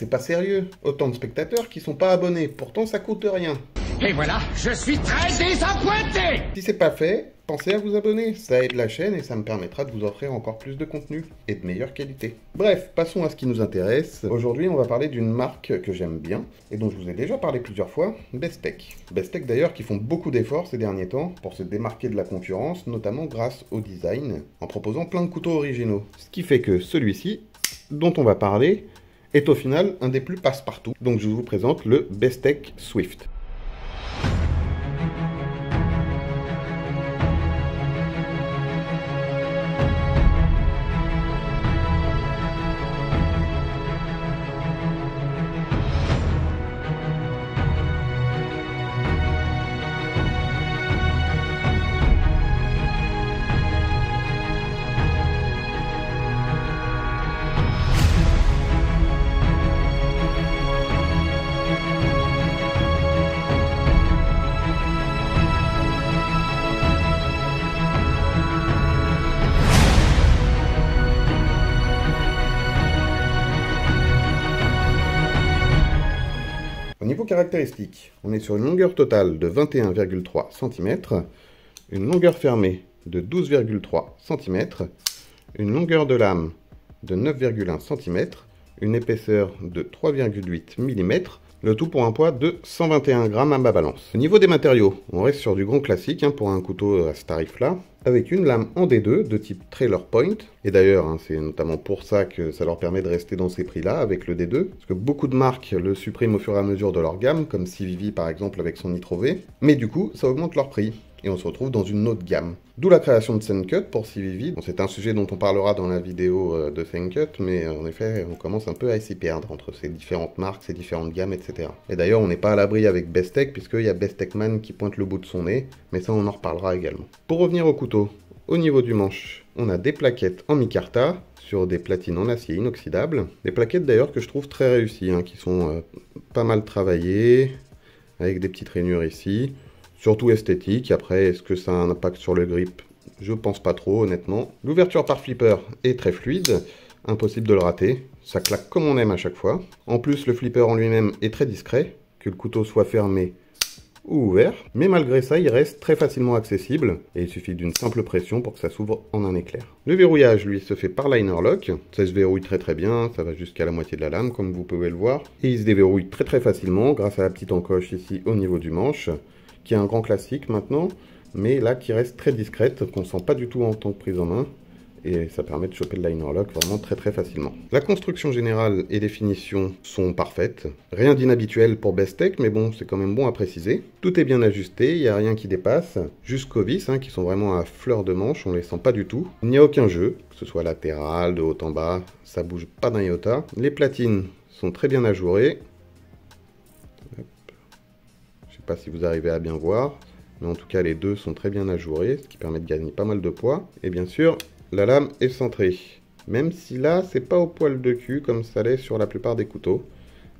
c'est pas sérieux. Autant de spectateurs qui sont pas abonnés, pourtant ça coûte rien. Et voilà, je suis très désappointé Si c'est pas fait, pensez à vous abonner, ça aide la chaîne et ça me permettra de vous offrir encore plus de contenu et de meilleure qualité. Bref, passons à ce qui nous intéresse. Aujourd'hui, on va parler d'une marque que j'aime bien et dont je vous ai déjà parlé plusieurs fois, Bestech. Bestech d'ailleurs qui font beaucoup d'efforts ces derniers temps pour se démarquer de la concurrence, notamment grâce au design, en proposant plein de couteaux originaux. Ce qui fait que celui-ci, dont on va parler, est au final un des plus passe-partout. Donc je vous présente le Bestech Swift. On est sur une longueur totale de 21,3 cm, une longueur fermée de 12,3 cm, une longueur de lame de 9,1 cm, une épaisseur de 3,8 mm, le tout pour un poids de 121 grammes à ma balance. Au niveau des matériaux, on reste sur du grand classique hein, pour un couteau à ce tarif-là, avec une lame en D2 de type Trailer Point. Et d'ailleurs, hein, c'est notamment pour ça que ça leur permet de rester dans ces prix-là avec le D2, parce que beaucoup de marques le suppriment au fur et à mesure de leur gamme, comme CVV par exemple avec son Nitro V, mais du coup, ça augmente leur prix et on se retrouve dans une autre gamme. D'où la création de Sencut pour CVV. C'est un sujet dont on parlera dans la vidéo euh, de Sencut, mais euh, en effet, on commence un peu à s'y perdre entre ces différentes marques, ces différentes gammes, etc. Et d'ailleurs, on n'est pas à l'abri avec Bestech, puisqu'il y a Bestechman qui pointe le bout de son nez, mais ça, on en reparlera également. Pour revenir au couteau, au niveau du manche, on a des plaquettes en micarta sur des platines en acier inoxydable. Des plaquettes d'ailleurs que je trouve très réussies, hein, qui sont euh, pas mal travaillées, avec des petites rainures ici surtout esthétique. Après, est-ce que ça a un impact sur le grip? Je pense pas trop, honnêtement. L'ouverture par flipper est très fluide, impossible de le rater. Ça claque comme on aime à chaque fois. En plus, le flipper en lui-même est très discret, que le couteau soit fermé ou ouvert. Mais malgré ça, il reste très facilement accessible et il suffit d'une simple pression pour que ça s'ouvre en un éclair. Le verrouillage, lui, se fait par liner lock. Ça se verrouille très très bien, ça va jusqu'à la moitié de la lame, comme vous pouvez le voir. Et il se déverrouille très très facilement grâce à la petite encoche ici au niveau du manche qui est un grand classique maintenant, mais là qui reste très discrète, qu'on sent pas du tout en tant que prise en main, et ça permet de choper le liner lock vraiment très très facilement. La construction générale et les finitions sont parfaites, rien d'inhabituel pour Bestech, mais bon, c'est quand même bon à préciser. Tout est bien ajusté, il n'y a rien qui dépasse, jusqu'aux vis, hein, qui sont vraiment à fleur de manche, on les sent pas du tout. Il n'y a aucun jeu, que ce soit latéral, de haut en bas, ça bouge pas d'un iota. Les platines sont très bien ajourées, pas si vous arrivez à bien voir, mais en tout cas les deux sont très bien ajourés, ce qui permet de gagner pas mal de poids. Et bien sûr, la lame est centrée. Même si là, c'est pas au poil de cul comme ça l'est sur la plupart des couteaux.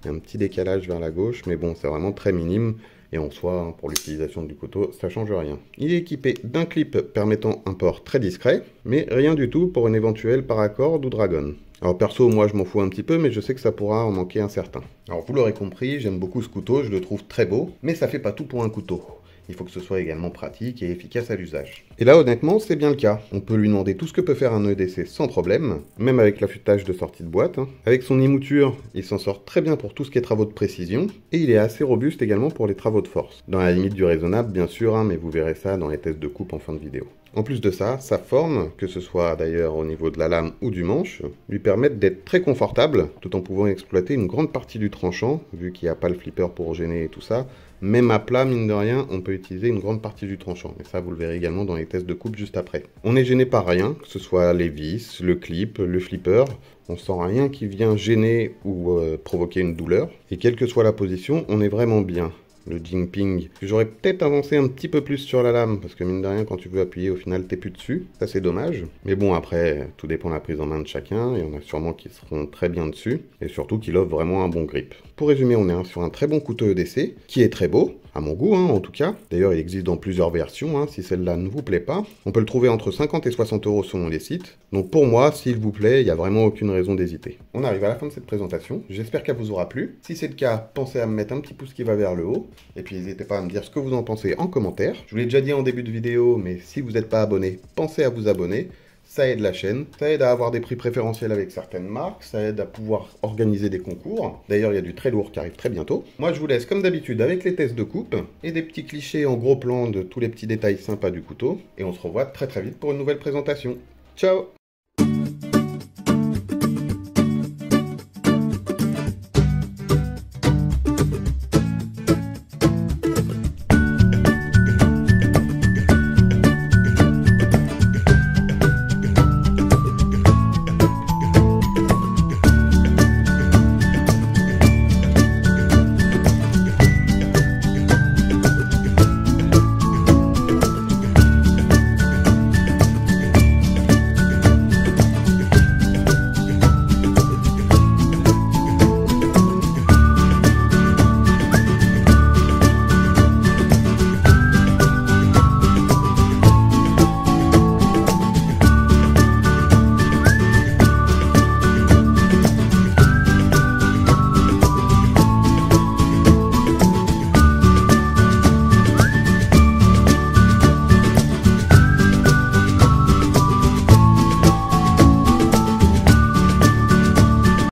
Il y a un petit décalage vers la gauche, mais bon, c'est vraiment très minime. Et en soi, hein, pour l'utilisation du couteau, ça change rien. Il est équipé d'un clip permettant un port très discret, mais rien du tout pour une éventuelle paracorde ou dragon. Alors perso, moi je m'en fous un petit peu, mais je sais que ça pourra en manquer un certain. Alors vous l'aurez compris, j'aime beaucoup ce couteau, je le trouve très beau, mais ça fait pas tout pour un couteau. Il faut que ce soit également pratique et efficace à l'usage. Et là, honnêtement, c'est bien le cas. On peut lui demander tout ce que peut faire un EDC sans problème, même avec l'affûtage de sortie de boîte. Hein. Avec son émouture, il s'en sort très bien pour tout ce qui est travaux de précision, et il est assez robuste également pour les travaux de force. Dans la limite du raisonnable, bien sûr, hein, mais vous verrez ça dans les tests de coupe en fin de vidéo. En plus de ça, sa forme, que ce soit d'ailleurs au niveau de la lame ou du manche, lui permettent d'être très confortable, tout en pouvant exploiter une grande partie du tranchant, vu qu'il n'y a pas le flipper pour gêner et tout ça. Même à plat, mine de rien, on peut utiliser une grande partie du tranchant. Et ça, vous le verrez également dans les tests de coupe juste après. On n'est gêné par rien, que ce soit les vis, le clip, le flipper. On sent rien qui vient gêner ou euh, provoquer une douleur. Et quelle que soit la position, on est vraiment bien le Jingping. J'aurais peut-être avancé un petit peu plus sur la lame, parce que mine de rien, quand tu veux appuyer, au final, t'es plus dessus. Ça, c'est dommage. Mais bon, après, tout dépend de la prise en main de chacun. Il y en a sûrement qui seront très bien dessus, et surtout qu'il offre vraiment un bon grip. Pour résumer, on est sur un très bon couteau EDC, qui est très beau, à mon goût hein, en tout cas. D'ailleurs, il existe dans plusieurs versions, hein, si celle-là ne vous plaît pas. On peut le trouver entre 50 et 60 euros selon les sites. Donc pour moi, s'il vous plaît, il n'y a vraiment aucune raison d'hésiter. On arrive à la fin de cette présentation. J'espère qu'elle vous aura plu. Si c'est le cas, pensez à me mettre un petit pouce qui va vers le haut. Et puis n'hésitez pas à me dire ce que vous en pensez en commentaire. Je vous l'ai déjà dit en début de vidéo, mais si vous n'êtes pas abonné, pensez à vous abonner ça aide la chaîne, ça aide à avoir des prix préférentiels avec certaines marques, ça aide à pouvoir organiser des concours. D'ailleurs, il y a du très lourd qui arrive très bientôt. Moi, je vous laisse comme d'habitude avec les tests de coupe et des petits clichés en gros plan de tous les petits détails sympas du couteau. Et on se revoit très très vite pour une nouvelle présentation. Ciao